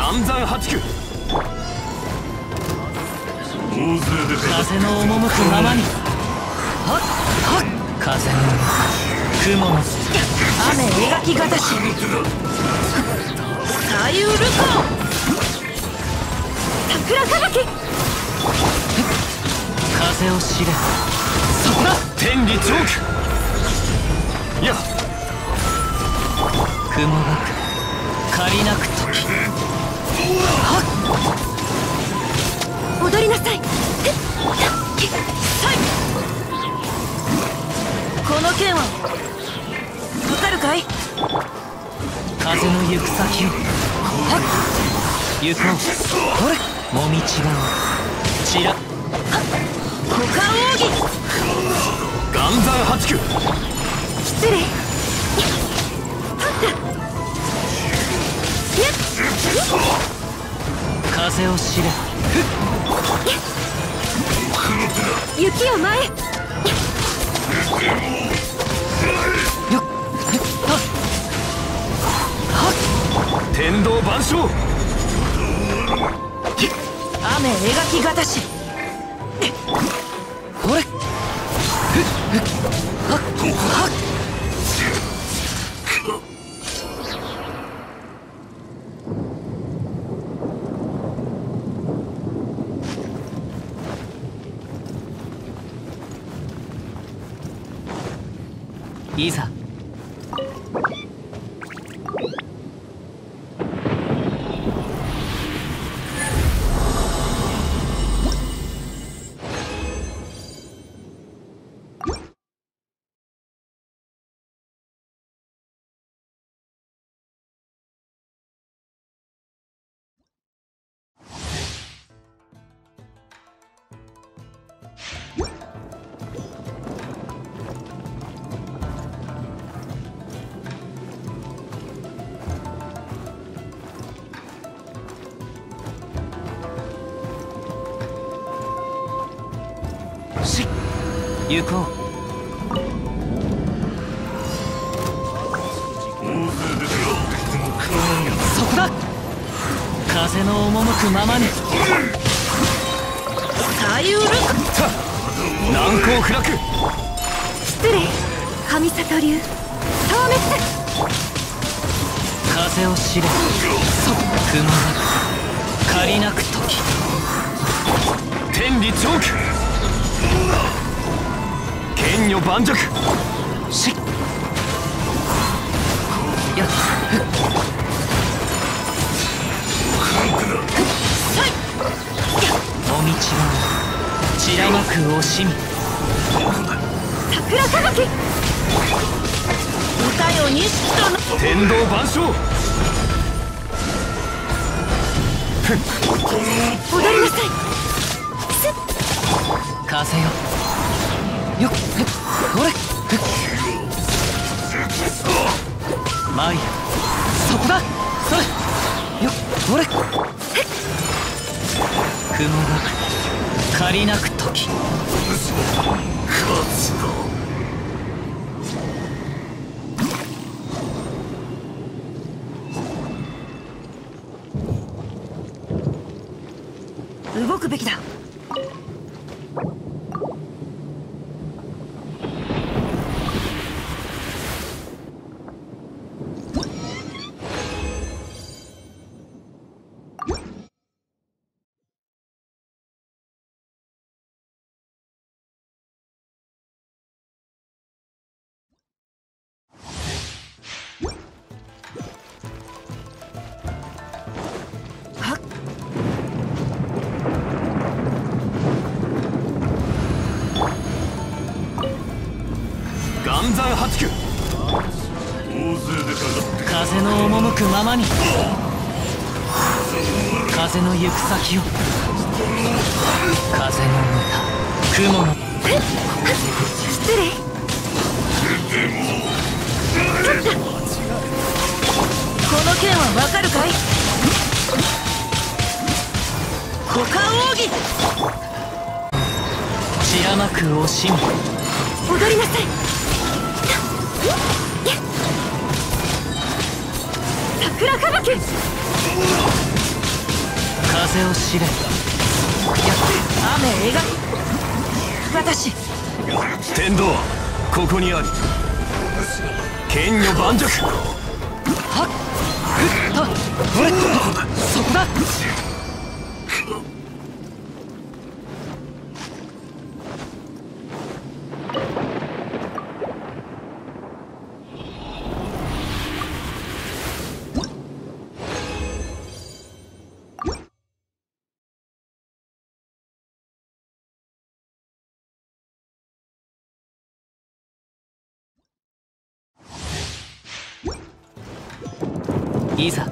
岩山八九風の赴くままに。はっはっ風の雲の雨描きがたし左右ルコ桜吹雪風を知れ。そこだ天理チョークいや。雲がく。借りなく時踊りなさいこの剣はわかるかい風の行く先を行こう。ほれもみ違うちら股間奥義岩山八九失礼風を知れ。雪を前へよっ天道万象。雨描きがたし。ほれいざし行こう。そこだ。風の赴くままに。左右ル。コ難攻不落。失礼。神里流。消滅。風を知れ。そ雲が借りなく時。天理チョーク剣女盤石。しやもみちは散らまく惜しみ桜吹雪歌よ錦との天道万象踊りなさい風よよっふっほれマイヤそこだ。それ。よっほれ雲が借りなく時。動くべきだ。岩山八九大勢でかか風の赴くままに。風の行く先を。風の歌雲の。失礼。この剣はわかるかい？股間奥義。散らまく惜しみ踊りなさい桜吹雪風を知れ。雨描き。私。天道ここにあり剣女盤石。はっ。ふっと。俺そこだいざ大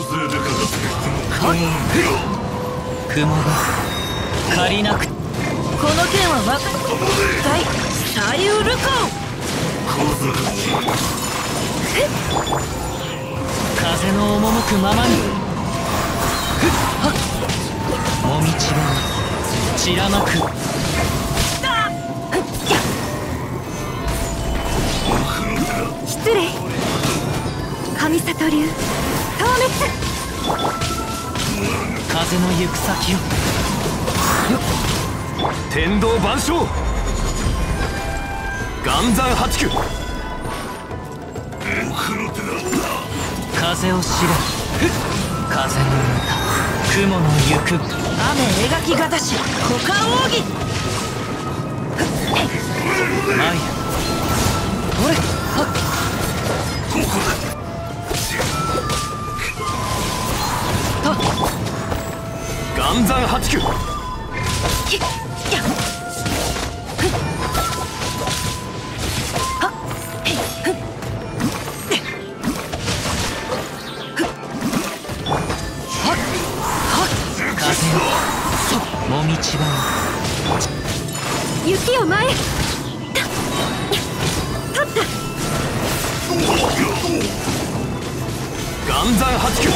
勢でかかって雲が借りなくこの件は。分か大左右ルコ風の赴くままにもみちば散らまく。失礼。神里流。透滅風の行く先を。天道万象。岩山八九。風を知れ風の歌雲の行く雨描きがたし股間奥義マイヤ俺はっと岩山八九そうもみちば雪を前へ。た取った。岩山八九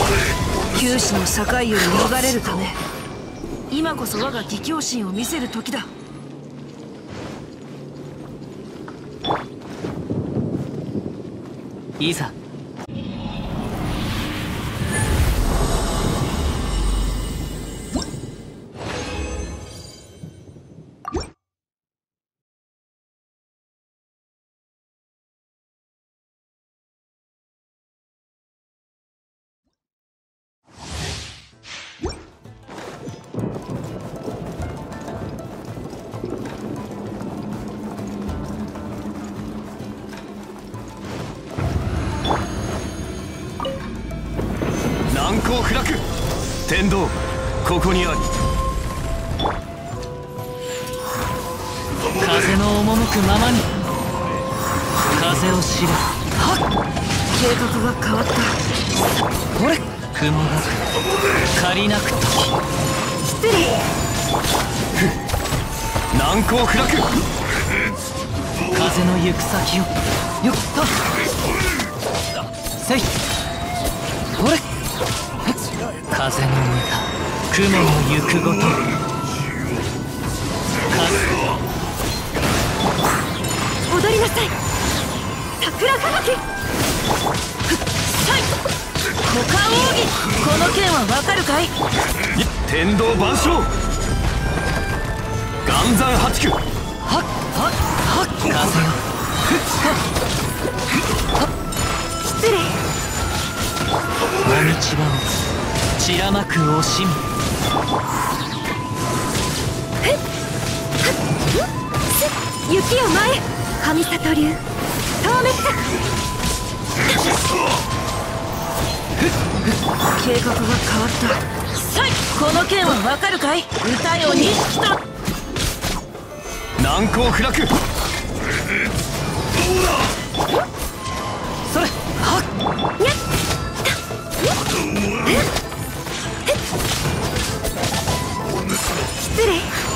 九死の境より逃れるため今こそ我が義教心を見。せる時だいざ天道ここにあり風の赴くままに。風を知れ。計画が変わった。俺雲が借りなくと。失礼。難攻不落風の行く先を。よっと。せい。俺風の歌雲の行くごと踊りなさい。桜吹雪股間奥義。この件は分かるかい？天道万象。岩山八九。はっはっはっ風よ失礼もみちばを散らまく惜しみ。雪を前へ神里流。透滅計画が変わった。さい。この件は分かるかい？歌よ錦と難攻不落。それはっ失礼。